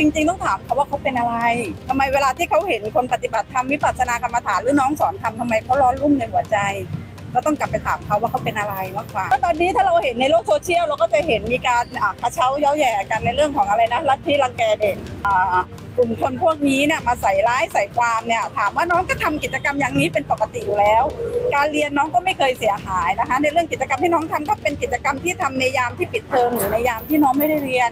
จริง ๆ ต้องถามเขาว่าเขาเป็นอะไรทำไมเวลาที่เขาเห็นคนปฏิบัติธรรมวิปัสสนากรรมฐานหรือน้องสอนทำทำไมเขาร้อนรุ่มในหัวใจก็ต้องกลับไปถามเขาว่าเขาเป็นอะไรมากกว่าตอนนี้ถ้าเราเห็นในโลกโซเชียลเราก็จะเห็นมีการอะกระเช้าเย้าแย่กันในเรื่องของอะไรนะลัทธิรังแกเด็กอ่ากลุ่มคนพวกนี้เนี่ยมาใส่ร้ายใส่ความเนี่ยถามว่าน้องก็ทำกิจกรรมอย่างนี้เป็นปกติอยู่แล้ว การเรียนน้องก็ไม่เคยเสียหายนะคะ ในเรื่องกิจกรรมที่น้องทำก็เป็นกิจกรรมที่ทำในยามที่ปิดเทอมหรือในยามที่น้องไม่ได้เรียน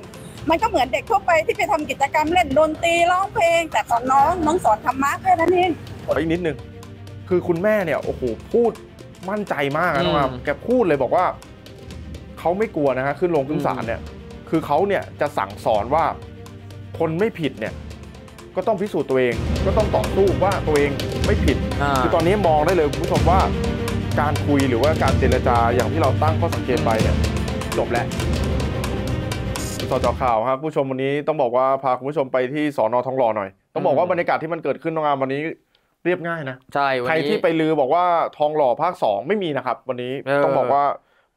มันก็เหมือนเด็กทั่วไปที่ไปทำกิจกรรมเล่นดนตรีร้องเพลง แต่สอนน้องน้องสอนธรรมะแค่นั้นเองขออีกนิดนึงคือคุณแม่เนี่ยโอ้โหพูดมั่นใจมากนะน้องอามอืมแกพูดเลยบอกว่าเขาไม่กลัวนะฮะขึ้นลงขึ้นศาลเนี่ยคือเขาเนี่ยจะสั่งสอนว่าคนไม่ผิดเนี่ยก็ต้องพิสูจน์ตัวเอง ก็ต้องต่อสู้ว่าตัวเองไม่ผิดอ่าคือตอนนี้มองได้เลยคุณผู้ชมว่าการคุยหรือว่าการเจรจาอย่างที่เราตั้งข้อสังเกตไปเนี่ยจบแล้ว สจข่าวครับผู้ชมวันนี้ต้องบอกว่าพาคุณผู้ชมไปที่สอนอทองหล่อหน่อย ต้องบอกว่าอืมบรรยากาศที่มันเกิดขึ้นน้องอามวันนี้เรียบง่ายนะใช่วันใครนี้ที่ไปลือบอกว่าทองหล่อภาคสองไม่มีนะครับ วันนี้เออต้องบอกว่า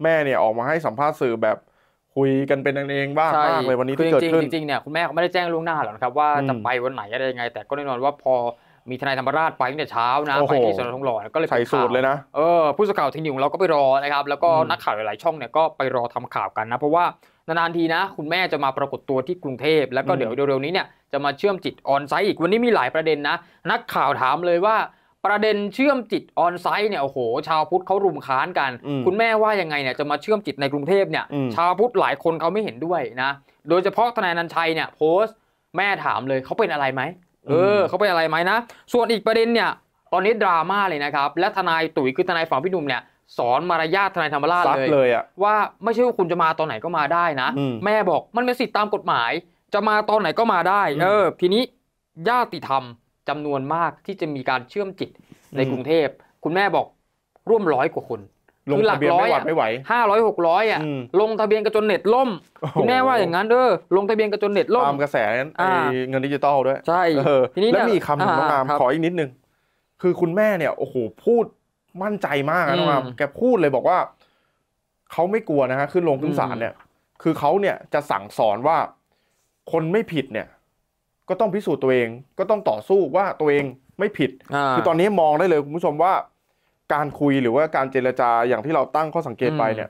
แม่เนี่ยออกมาให้สัมภาษณ์สื่อแบบคุยกันเป็นกันเองบ้างใช่มากเลยวันนี้คือที่เกิดจริงขึ้นๆจริงๆเนี่ยคุณแม่เขาไม่ได้แจ้งล่วงหน้าหรอกนะครับว่าอืมจะไปวันไหนอะไรยังไง แต่ก็แน่นอนว่าพอมีทนายธรรมราชไปตั้งแต่เช้านะโอ้โหไปที่สนทองหล่อก็เลยใส่เป็นสูข่าวตรเลยนะเออผู้สื่อข่าวทีนิวของเราก็ไปรอนะครับแล้วก็อืมนักข่าวหลายๆช่องเนี่ยก็ไปรอทำข่าวกันนะเพราะว่านานๆทีนะ คุณแม่จะมาปรากฏตัวที่กรุงเทพแล้วก็เดี๋ยวเร็วๆนี้เนี่ยจะมาเชื่อมจิตออนไซต์อีกวันนี้มีหลายประเด็นนะ นักข่าวถามเลยว่าประเด็นเชื่อมจิตออนไซต์เนี่ยโอ้โห ชาวพุทธเขารุมค้านกันอืมคุณแม่ว่ายังไงเนี่ยจะมาเชื่อมจิตในกรุงเทพเนี่ยอืมชาวพุทธหลายคนเขาไม่เห็นด้วยนะ โดยเฉพาะทนายนันชัยเนี่ยโพสต์แม่ถามเลยเขาเป็นอะไรไหมเออเขาเป็นอะไรไหมนะ ส่วนอีกประเด็นเนี่ยตอนนี้ดราม่าเลยนะครับ และทนายตุ๋ยคือทนายฝั่งพี่หนุ่มเนี่ย สอนมารยาททนายธรรมราชซัดเลยเลยอะว่าไม่ใช่ว่าคุณจะมาตอนไหนก็มาได้นะอืมแม่บอกมันเป็นสิทธิตามกฎหมาย จะมาตอนไหนก็มาได้อืมเออทีนี้ญาติธรรมจำนวนมากที่จะมีการเชื่อมจิตในอืมกรุงเทพ คุณแม่บอกร่วมร้อยกว่าคนลงคือหลัทะกเบียนร้อยไม่หวัอะดไม่ไหวห้าร้อยหกร้อยอะอืมลงทะเบียนกันจนเน็ตล่ม คุณแม่ว่าอย่างนั้นเด้อลงทะเบียนกันจนเน็ตล่มตามกระแสนั้นอ่าไอ้เงินดิจิตอลด้วย ใช่เออทีนี้แล้วเนี่ยมีอีกคำหนึ่งน้องอามครับขออีกนิดนึง คือคุณแม่เนี่ยโอ้โหพูด มั่นใจมากนะน้องอามอืมแกพูดเลยบอกว่าเขาไม่กลัวนะฮะขึ้นลงขึ้นศาลอืมเนี่ย คือเขาเนี่ยจะสั่งสอนว่าคนไม่ผิดเนี่ย ก็ต้องพิสูจน์ตัวเอง ก็ต้องต่อสู้ว่าตัวเองไม่ผิดาคือตอนนี้มองได้เลยคุณผู้ชมว่าการคุยหรือว่าการเจรจาอย่างที่เราตั้งข้อสังเกตไปอืมเนี่ย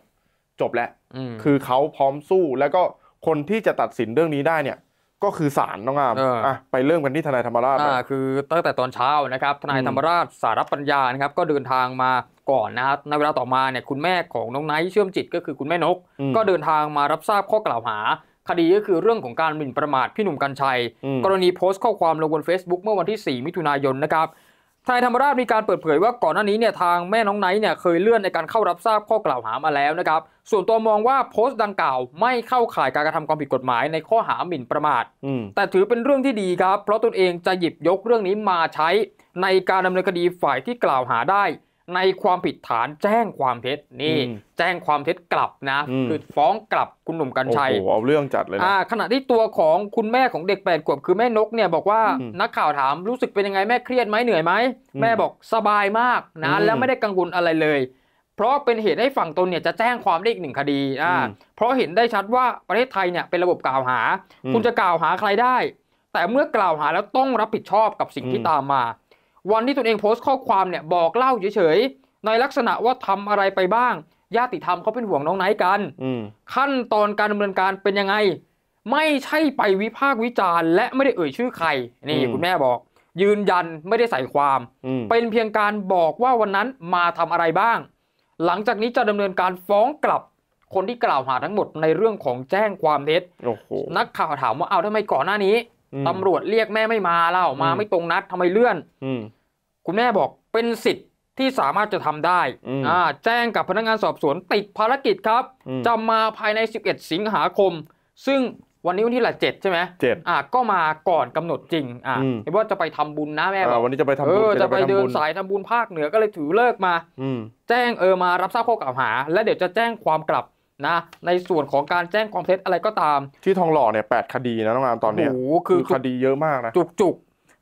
จบแล้วมคือเขาพร้อมสู้แล้วก็คนที่จะตัดสินเรื่องนี้ได้เนี่ย ก็คือศาลน้องอามเอออ่อะไปเริ่มกันที่ทนายธรรมราชอ่าเลยคือตั้งแต่ตอนเช้านะครับทนายอืมธรรมราชสารปัญญานะครับก็เดินทางมาก่อนนะครับในเวลาต่อมาเนี่ยคุณแม่ของน้องไนท์เชื่อมจิตก็คือคุณแม่นกอืมก็เดินทางมารับทราบข้อกล่าวหา คดีก็คือเรื่องของการหมิ่นประมาทพี่หนุ่มกัญชัยอืมกรณีโพสต์ข้อความลงบน Facebook เมื่อวันที่ 4 มิถุนายนนะครับ ทนายธรรมราชมีการเปิดเผยว่าก่อนหน้านี้เนี่ยทางแม่น้องไนท์เนี่ยเคยเลื่อนในการเข้ารับทราบข้อกล่าวหามาแล้วนะครับ ส่วนตัวมองว่าโพสต์ดังกล่าวไม่เข้าข่ายการกระทำความผิดกฎหมายในข้อหาหมิ่นประมาทอืมแต่ถือเป็นเรื่องที่ดีครับ เพราะตนเองจะหยิบยกเรื่องนี้มาใช้ในการดำเนินคดีฝ่ายที่กล่าวหาได้ ในความผิดฐานแจ้งความเท็จนี่อืมแจ้งความเท็จกลับนะอืมคือฟ้องกลับคุณหนุ่มกัญโอ้ชัยโหเอาเรื่องจัดเลยนะอ่าขณะที่ตัวของคุณแม่ของเด็กแปดขวบคือแม่นกเนี่ยบอกว่าอืมนักข่าวถามรู้สึกเป็นยังไงแม่เครียดไหมเหนื่อยไหมอืมแม่บอกสบายมากนะอืมแล้วไม่ได้กังวลอะไรเลย เพราะเป็นเหตุให้ฝั่งตนเนี่ยจะแจ้งความได้อีกหนึ่งคดีอ่าอืมเพราะเห็นได้ชัดว่าประเทศไทยเนี่ยเป็นระบบกล่าวหาอืมคุณจะกล่าวหาใครได้ แต่เมื่อกล่าวหาแล้วต้องรับผิดชอบกับสิ่งที่อืมตามมา วันที่ตนเองโพสต์ข้อความเนี่ยบอกเล่าเฉยๆในลักษณะว่าทำอะไรไปบ้างญาติธรรมเขาเป็นห่วงน้องไนท์กันอืมขั้นตอนการดำเนินการเป็นยังไง ไม่ใช่ไปวิพากษ์วิจารณ์ และไม่ได้เอ่ยชื่อใครนี่อืมคุณแม่บอก ยืนยันไม่ได้ใส่ความอืมเป็นเพียงการบอกว่าวันนั้นมาทำอะไรบ้าง หลังจากนี้จะดำเนินการฟ้องกลับคนที่กล่าวหาทั้งหมดในเรื่องของแจ้งความเท็จโอ้โหนักข่าวถามว่าเอาทำไมก่อนหน้านี้อืม ตำรวจเรียกแม่ไม่มาเล่ามาอืมไม่ตรงนัดทำไมเลื่อน อืมคุณแม่บอกเป็นสิทธิ์ที่สามารถจะทำได้อืมอ่าแจ้งกับพนักงานสอบสวนติดภารกิจครับอืมจะมาภายใน 11 สิงหาคม ซึ่งวันนี้วันที่ละเจ็ดใช่ไหมเจ็ดอ่าก็มาก่อนกำหนดจริง อ่าอืมเห็นว่าจะไปทำบุญนะแม่บอ่าอกวันนี้จะไปทำเอบุญอจะไปเดินทำบุญสายทำบุญภาคเหนือก็เลยถือเลิกมาอืมแจ้งเออมารับทราบข้อกล่าวหา และเดี๋ยวจะแจ้งความกลับ นะในส่วนของการแจ้งความเท็จอะไรก็ตาม ที่ทองหล่อเนี่ยแปดคดีนะน้องอามตอนเนี้ยโอ้โหคือคดีเยอะมากนะจุกจุก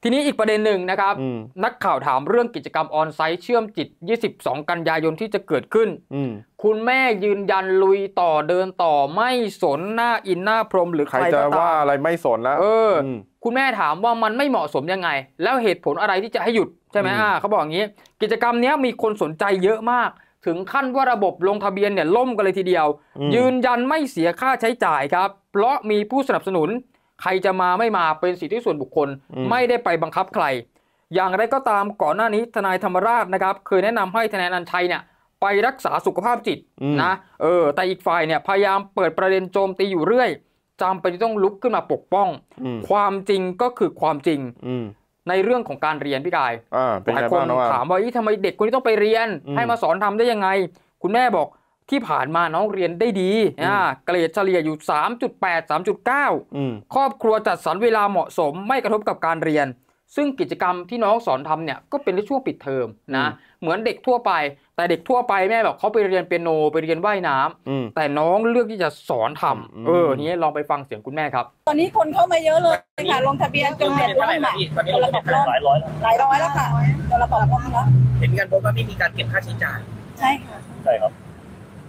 ทีนี้อีกประเด็นหนึ่งนะครับอืมนักข่าวถามเรื่องกิจกรรมออนไซต์เชื่อมจิต 22 กันยายนที่จะเกิดขึ้นอืมคุณแม่ยืนยันลุยต่อเดินต่อไม่สนหน้าอินหน้าพรหมหรือใคใครรจะก็ว่าตามอะไรไม่สนแล้วเอออมคุณแม่ถามว่ามันไม่เหมาะสมยังไง แล้วเหตุผลอะไรที่จะให้หยุดใช่ไหมอืมอ่าเขาบอกอย่างนี้ กิจกรรมเนี้ยมีคนสนใจเยอะมาก ถึงขั้นว่าระบบลงทะเบียนเนี่ยล่มกันเลยทีเดียวอืมยืนยันไม่เสียค่าใช้จ่ายครับ เพราะมีผู้สนับสนุน ใครจะมาไม่มาเป็นสิทธิส่วนบุคคล ไม่ได้ไปบังคับใคร อย่างไรก็ตามก่อนหน้านี้ทนายธรรมราชนะครับ เคยแนะนำให้ทนายอนันชัยเนี่ยไปรักษาสุขภาพจิตอืมนะเออแต่อีกฝ่ายเนี่ยพยายามเปิดประเด็นโจมตีอยู่เรื่อยจำเป็นที่ต้องลุกขึ้นมาปกป้องอืมความจริงก็คือความจริงอืม ในเรื่องของการเรียนพี่กายอ่าเป็นหลายไงคบ้านงน้องอาถามว่าอี้ทำไมเด็กคนนี้ต้องไปเรียนอืมให้มาสอนทำได้ยังไง คุณแม่บอกที่ผ่านมาน้องเรียนได้ดีอ่าเกรดเฉลี่ยอยู่ 3.8 3.9อืมครอบครัวจัดสรรเวลาเหมาะสม ไม่กระทบกับการเรียน ซึ่งกิจกรรมที่น้องสอนทำเนี่ยก็เป็นในช่วงปิดเทอมนะอืมเหมือนเด็กทั่วไป แต่เด็กทั่วไปแม่บอกเขาไปเรียนเปียโนไปเรียนว่ายน้ำอืมแต่น้องเลือกที่จะสอนทอืมำเออนี้ลองไปฟังเสียงคุณแม่ครับ ตอนนี้คนเข้ามาเยอะเลยค่ะลงทะเบียนจนเด็ดร้อนอะตอนนี้จนเราระบบเป็นล่มหลายร้อยแล้วหลายร้อยแล้วค่ะจนระบบล่มแล้วเห็นกันพบว่าไม่มีการเก็บค่าใช้จ่ายใช่ค่ะใช่ครับ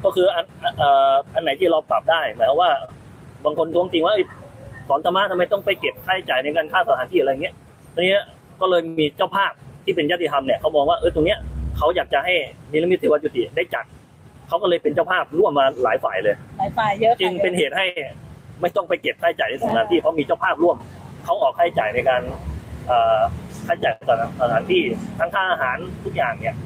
ก็คืออันเอ่ออันไหนที่เราปรับได้หมายความว่าบางคนท้วงติงว่าเอ้ยสอนธรรมะทำไมต้องไปเก็บค่าใช้จ่ายในการค่าสถานที่อะไรเงี้ยทีนี้ก็เลยมีเจ้าภาพที่เป็นญาติธรรมเนี่ยเขามองว่าเออตรงเนี้ย เขาอยากจะให้นิรมิตเทวจุติได้จัดเขาก็เลยเป็นเจ้าภาาพร่วมมาหลายฝ่ายเลย หลายฝ่ายเยอะค่ะจึงเป็นเหตุให้ไม่ต้องไปเก็บค่าใช้จ่ายในสถานที่เพราะมีเจ้าภาพร่วมเขาออกค่าใช้จ่ายในการเอ่อค่าใช้จ่ายสถานที่ทั้งค่าอาหารทุกอย่างเนี่ย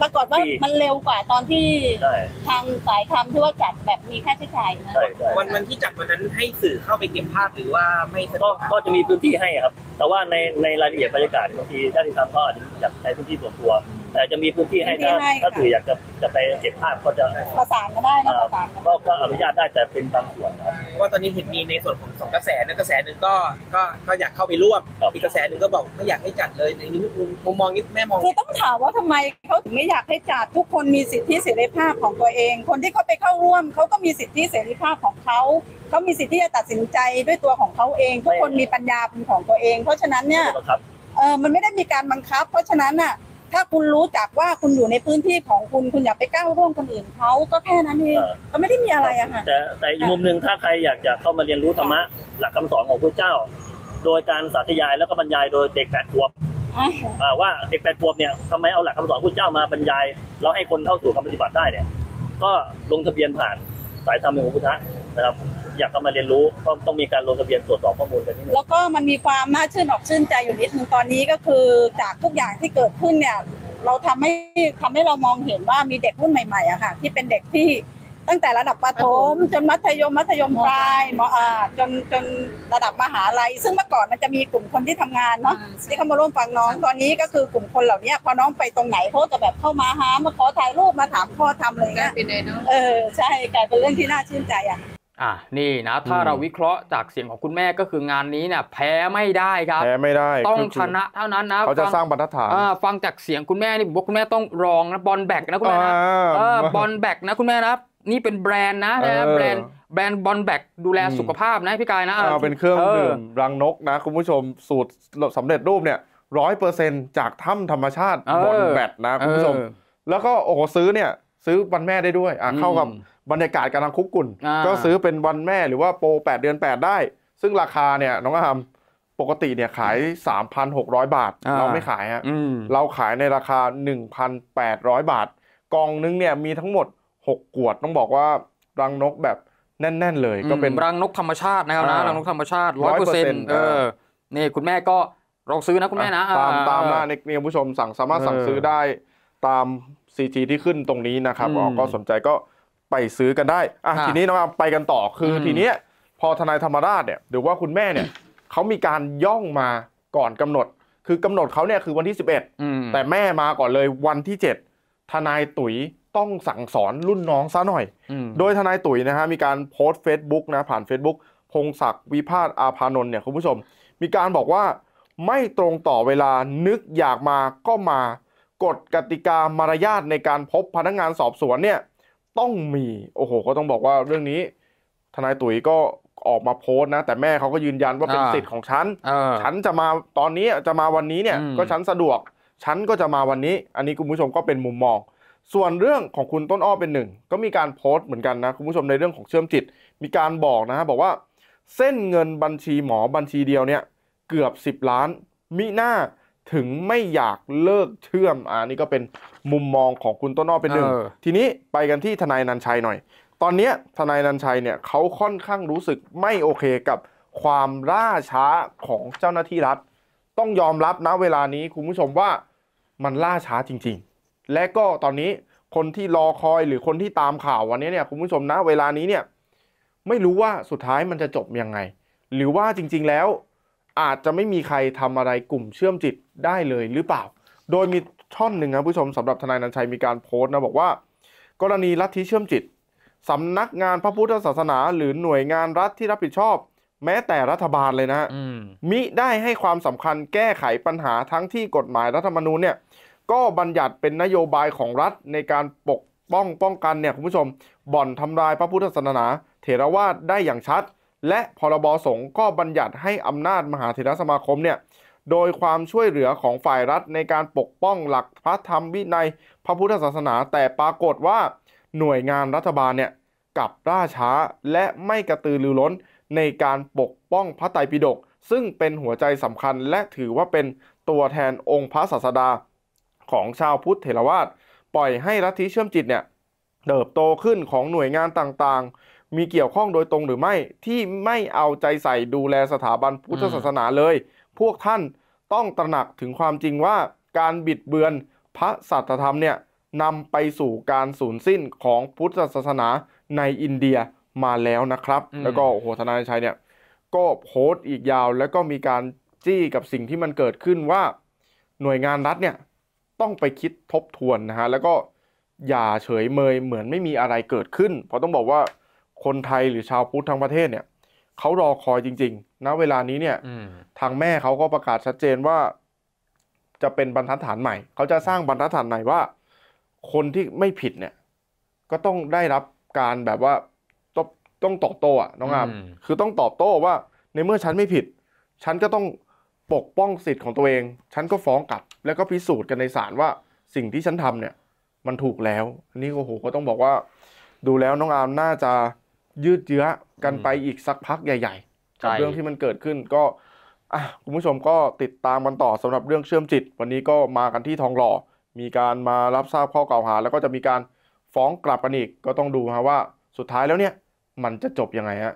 ปรากฏว่ามันเร็วกว่าตอนที่ใช่ทางสายทำที่ว่าจัดแบบมีค่าใช้จ่ายนะใช่ใช่วันวันที่จัดวันนั้นให้สื่อเข้าไปเก็บภาพหรือว่าไม่สะดก็วกก็จะมีพื้นที่ให้ครับ แต่ว่าในในรายละเอียดบรรยากาศบางทีญาติธรรมก็อาจจะอยากใช้พื้นที่ส่วนตัว แต่จะมีพื้นที่ให้ถ้าถ้าสื่ออยากจะจะไปเก็บภาพก็จะประสานก็ได้นะอ่าประสานกันก็ก็อนุญาตได้แต่เป็นบางส่วนครับเพราะว่าตอนนี้เห็นมีในส่วนของสองกระแสนะกระแสหนึ่งก็ก็ก็อยากเข้าไปร่วมครับอีกกระแสหนึ่งก็บอกไม่อยากให้จัดเลยในนี้มุมมุมมองนี้แม่มองคือต้องถามว่าทำไมเขาถึงไม่อยากให้จัดทุกคนมีสิทธิเสรีภาพของตัวเอง คนที่เขาไปเข้าร่วมเขาก็มีสิทธิเสรีภาพของเขาเขามีสิทธิที่จะตัดสินใจด้วยตัวของเขาเอง ทุกคนมีปัญญาเป็นของตัวเอง เพราะฉะนั้นเนี่ยบังคับเออมันไม่ได้มีการบังคับ เพราะฉะนั้นน่ะ ถ้าคุณรู้จักว่าคุณอยู่ในพื้นที่ของคุณคุณอย่าไปก้าวร่วงคนอื่นเขาก็แค่นั้นเองเออก็ไม่ได้มีอะไรอะค่ะแต่แต่อีกมุมหนึ่งถ้าใครอยากจะเข้ามาเรียนรู้ธรรมะหลักคำสอนของพระเจ้า โดยการสาธยายแล้วก็บรรยายโดยเด็กแปดขวบอ่าว่าเด็กแปดขวบเนี่ยทำไมเอาหลักคำสอนพระเจ้ามาบรรยายแล้วให้คนเข้าสู่คำปฏิบัติได้เนี่ย ก็ลงทะเบียนผ่านสายธรรมของพุทธะนะครับ อยากเข้ามาเรียนรู้ก็ต้องมีการลงทะเบียนตรวจสอบข้อมูลกันนิดนึงแล้วก็มันมีความน่าชื่นอกชื่นใจอยู่นิดนึงตอนนี้ก็คือจากทุกอย่างที่เกิดขึ้นเนี่ยเราทำให้ทำให้เรามองเห็นว่ามีเด็กรุ่นใหม่ๆอะค่ะ ที่เป็นเด็กที่ตั้งแต่ระดับประถมจนมัธยมมัธยมปลายมอ่าจนจนระดับมหาลัย ซึ่งเมื่อก่อนมันจะมีกลุ่มคนที่ทำงานเนาะที่เขามาร่วมฟังน้องตอนนี้ก็คือกลุ่มคนเหล่านี้พอน้องไปตรงไหนเขาจะแบบเข้ามาหามาขอถ่ายรูปมาถามข้อทำอะไรเงี้ยเออใช่กลายเป็นเรื่องที่น่าชื่นใจอะ อะนี่นะ ถ้าอืมเราวิเคราะห์จากเสียงของคุณแม่ก็คืองานนี้เนี่ยแพ้ไม่ได้ครับแพ้ไม่ได้ต้องคือชนะเท่านั้นนะเขาจะฟัสร้างบรรทัดฐานอ่าฟังจากเสียงคุณแม่นี่ผมว่าคุณแม่ต้องรองนะบอลแบกนะคุณแม่นะอ่าเออบอลแบกนะคุณแม่นะนี่เป็นแบรนด์นะนะเออแบรนด์แบรนด์บอลแบกดูแลอืมสุขภาพนะพี่กายนะเอาเป็นเครื่องดื่มรังนกนะคุณผู้ชมสูตรสำเร็จรูปเนี่ยร้อยเปอร์เซ็นจากถ้ำธรรมชาติเออบนแบตนะคุณผู้ชมเออแล้วก็โอ้โหซื้อเนี่ยซื้อวันแม่ได้ด้วยอะอืมเข้ากับ บรรยากาศกำลังคุกกุ่นอ่าก็ซื้อเป็นวันแม่หรือว่าโปร 8 เดือน 8 ได้ ซึ่งราคาเนี่ยน้องอามปกติเนี่ยขาย 3,600 บาทอ่าเราไม่ขายฮะอืมเราขายในราคา 1,800 บาทกล่องนึงเนี่ยมีทั้งหมด 6 กวดต้องบอกว่ารังนกแบบแน่น ๆ เลยก็เป็นรังนกธรรมชาตินะครับนะอ่ารังนกธรรมชาติร้อยเปอร์เซ็นต์100%เออนี่คุณแม่ก็ลองซื้อนะคุณแม่นะตามอ่ตามหน้าในนี่คุณผู้ชมสั่งสามารถสั่งเออซื้อได้ตามซีทีที่ขึ้นตรงนี้นะครับอืมอ๋อก็สนใจก็ ไปซื้อกันได้อะค่ะทีนี้น้องอามไปกันต่อคืออมทีเนี้ยพอทนายธรรมราชเนี่ยหรือว่าคุณแม่เนี่ยเขามีการย่องมาก่อนกำหนด คือกำหนดเขาเนี่ยคือวันที่ 11อืมแต่แม่มาก่อนเลยวันที่ 7 ทนายตุ๋ยต้องสั่งสอนรุ่นน้องซะหน่อยอืมโดยทนายตุ๋ยนะฮะมีการโพสต์ Facebook นะผ่าน Facebook พงศักดิ์วิพาทอาภานนท์เนี่ยคุณผู้ชม มีการบอกว่าไม่ตรงต่อเวลานึกอยากมาก็มากฎกติกามารยาทในการพบพนักงานสอบสวนเนี่ย ต้องมีโอ้โห ก็ต้องบอกว่าเรื่องนี้ ทนายตุ๋ยก็ออกมาโพสต์นะ แต่แม่เขาก็ยืนยันว่าเป็นอ่าสิทธิ์ของฉันเออฉันจะมาตอนนี้จะมาวันนี้เนี่ยอืมก็ฉันสะดวกฉันก็จะมาวันนี้ อันนี้คุณผู้ชมก็เป็นมุมมอง ส่วนเรื่องของคุณต้นอ้อเป็นหนึ่ง ก็มีการโพสต์เหมือนกันนะคุณผู้ชมในเรื่องของเชื่อมจิต มีการบอกนะฮะบอกว่า เส้นเงินบัญชีหมอบัญชีเดียวเนี่ยเกือบ 10 ล้านมิหน้า ถึงไม่อยากเลิกเชื่อมอ่านี่ก็เป็นมุมมองของคุณต้นอ้อเป็นหนึ่ง เออ ทีนี้ไปกันที่ทนายนันชัยหน่อย ตอนเนี้ยทนายนันชัยเนี่ยเขาค่อนข้างรู้สึกไม่โอเคกับความล่าช้าของเจ้าหน้าที่รัฐ ต้องยอมรับนะเวลานี้คุณผู้ชมว่ามันล่าช้าจริง ๆ และก็ตอนนี้คนที่รอคอยหรือคนที่ตามข่าววันนี้เนี่ยคุณผู้ชมนะเวลานี้เนี่ยไม่รู้ว่าสุดท้ายมันจะจบยังไง หรือว่าจริง ๆ แล้ว อาจจะไม่มีใครทำอะไรกลุ่มเชื่อมจิตได้เลยหรือเปล่า โดยมีช่อนหนึ่งนะผู้ชมสำหรับทนายนันชัยมีการโพสต์นะบอกว่า กรณีลัทธิเชื่อมจิตสำนักงานพระพุทธศาสนา หรือหน่วยงานรัฐที่รับผิดชอบ แม้แต่รัฐบาลเลยนะฮะอืมมิได้ให้ความสำคัญแก้ไขปัญหาทั้งที่กฎหมายรัฐธรรมนูญเนี่ยก็บัญญัติเป็นนโยบายของรัฐในการปกป้องป้องกันเนี่ยคุณผู้ชมบ่อนทำลายพระพุทธศาสนา เถรวาทได้อย่างชัด และพรบสงฆ์ก็บัญญัติให้อำนาจมหาเถรสมาคมเนี่ยโดยความช่วยเหลือของฝ่ายรัฐในการปกป้องหลักพระธรรมวินัยพระพุทธศาสนา แต่ปรากฏว่าหน่วยงานรัฐบาลเนี่ยกลับล่าช้าและไม่กระตือรือร้นในการปกป้องพระไตรปิฎกซึ่งเป็นหัวใจสำคัญและถือว่าเป็นตัวแทนองค์พระศาสดา ของชาวพุทธเถรวาทปล่อยให้ลัทธิเชื่อมจิตเนี่ยเติบโตขึ้นของหน่วยงานต่างๆ มีเกี่ยวข้องโดยตรงหรือไม่ที่ไม่เอาใจใส่ดูแลสถาบันพุทธศาสนาเลย พวกท่านต้องตระหนักถึงความจริงว่าการบิดเบือนพระสัตธรรมเนี่ยนำไปสู่การสูญสิ้นของพุทธศาสนาในอินเดียมาแล้วนะครับอืมแล้วก็โอ้โหทนายชัยเนี่ยก็โพสต์อีกยาว แล้วก็มีการจี้กับสิ่งที่มันเกิดขึ้นว่า หน่วยงานรัฐเนี่ยต้องไปคิดทบทวนนะฮะแล้วก็อย่าเฉยเมยเหมือนไม่มีอะไรเกิดขึ้น เพราะต้องบอกว่า คนไทยหรือชาวพุทธทั้งประเทศเนี่ยเขารอคอยจริงๆ ณ เวลานี้เนี่ยอืมทางแม่เขาก็ประกาศชัดเจนว่า จะเป็นบรรทัดฐานใหม่ เขาจะสร้างบรรทัดฐานใหม่ว่า คนที่ไม่ผิดเนี่ย ก็ต้องได้รับการแบบว่าต้องต้องตอบโต้อะน้องอามอืมคือต้องตอบโต้ว่า ในเมื่อฉันไม่ผิด ฉันก็ต้องปกป้องสิทธิ์ของตัวเอง ฉันก็ฟ้องกลับ แล้วก็พิสูจน์กันในศาลว่าสิ่งที่ฉันทำเนี่ย มันถูกแล้ว อันนี่โอ้โหก็ต้องบอกว่า ดูแล้วน้องอาร์มน่าจะ ยืดเยื้อกันไปอีกสักพักใหญ่ๆกับใช่เรื่องที่มันเกิดขึ้นก็อะคุณผู้ชมก็ติดตามกันต่อสำหรับเรื่องเชื่อมจิต วันนี้ก็มากันที่ทองหล่อ มีการมารับทราบข้อกล่าวหา แล้วก็จะมีการฟ้องกลับกันอีกก็ต้องดูฮะว่าสุดท้ายแล้วเนี่ยมันจะจบยังไงฮะ